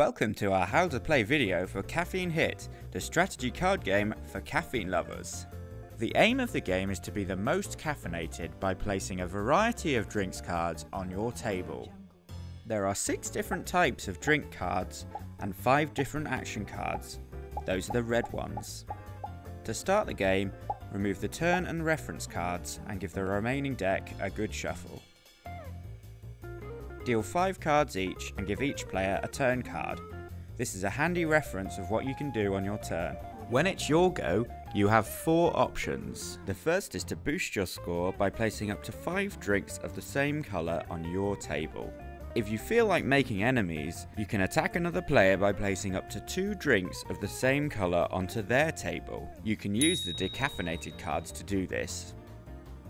Welcome to our how to play video for Caffeine Hit, the strategy card game for caffeine lovers. The aim of the game is to be the most caffeinated by placing a variety of drinks cards on your table. There are 6 different types of drink cards and 5 different action cards. Those are the red ones. To start the game, remove the turn and reference cards and give the remaining deck a good shuffle. Deal 5 cards each and give each player a turn card. This is a handy reference of what you can do on your turn. When it's your go, you have 4 options. The first is to boost your score by placing up to 5 drinks of the same colour on your table. If you feel like making enemies, you can attack another player by placing up to 2 drinks of the same colour onto their table. You can use the decaffeinated cards to do this.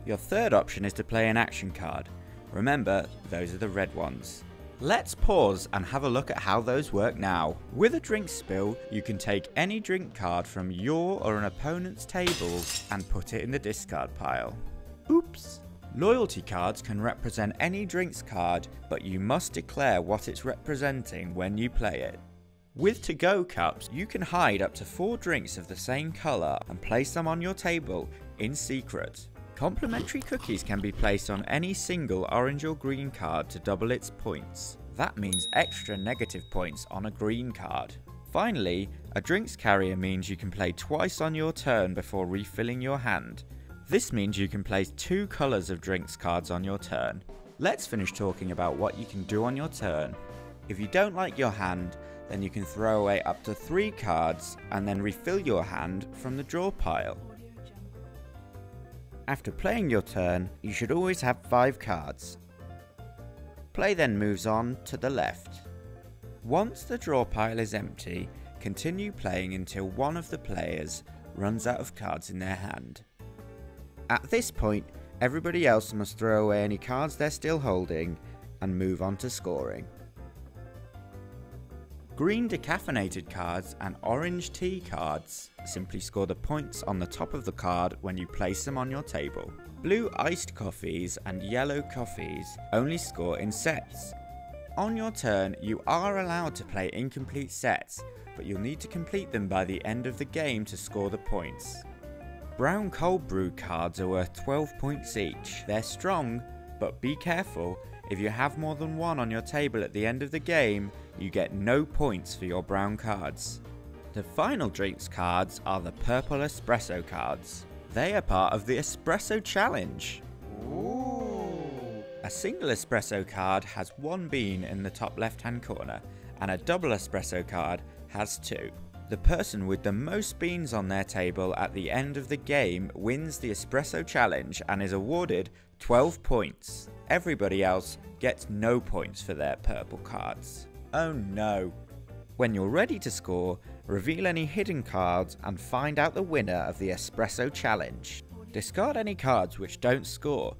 Your third option is to play an action card. Remember, those are the red ones. Let's pause and have a look at how those work now. With a drink spill, you can take any drink card from your or an opponent's table and put it in the discard pile. Oops. Loyalty cards can represent any drinks card, but you must declare what it's representing when you play it. With to-go cups, you can hide up to 4 drinks of the same colour and place them on your table in secret. Complimentary cookies can be placed on any single orange or green card to double its points. That means extra negative points on a green card. Finally, a drinks carrier means you can play twice on your turn before refilling your hand. This means you can place two colours of drinks cards on your turn. Let's finish talking about what you can do on your turn. If you don't like your hand, then you can throw away up to three cards and then refill your hand from the draw pile. After playing your turn, you should always have 5 cards. Play then moves on to the left. Once the draw pile is empty, continue playing until one of the players runs out of cards in their hand. At this point, everybody else must throw away any cards they're still holding and move on to scoring. Green decaffeinated cards and orange tea cards simply score the points on the top of the card when you place them on your table. Blue iced coffees and yellow coffees only score in sets. On your turn, you are allowed to play incomplete sets, but you'll need to complete them by the end of the game to score the points. Brown cold brew cards are worth 12 points each. They're strong, but be careful, if you have more than one on your table at the end of the game, you get no points for your brown cards. The final drinks cards are the purple espresso cards. They are part of the espresso challenge. Ooh. A single espresso card has one bean in the top left hand corner and a double espresso card has two. The person with the most beans on their table at the end of the game wins the espresso challenge and is awarded 12 points. Everybody else gets no points for their purple cards. Oh no. When you're ready to score, reveal any hidden cards and find out the winner of the Espresso Challenge. Discard any cards which don't score.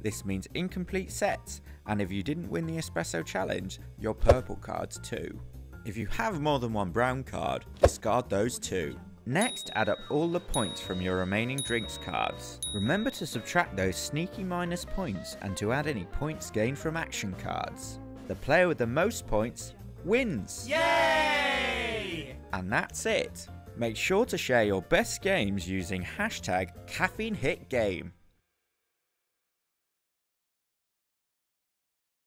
This means incomplete sets, and if you didn't win the Espresso Challenge, your purple cards too. If you have more than one brown card, discard those too. Next, add up all the points from your remaining drinks cards. Remember to subtract those sneaky minus points and to add any points gained from action cards. The player with the most points wins. Yay! And that's it. Make sure to share your best games using hashtag CaffeineHitGame.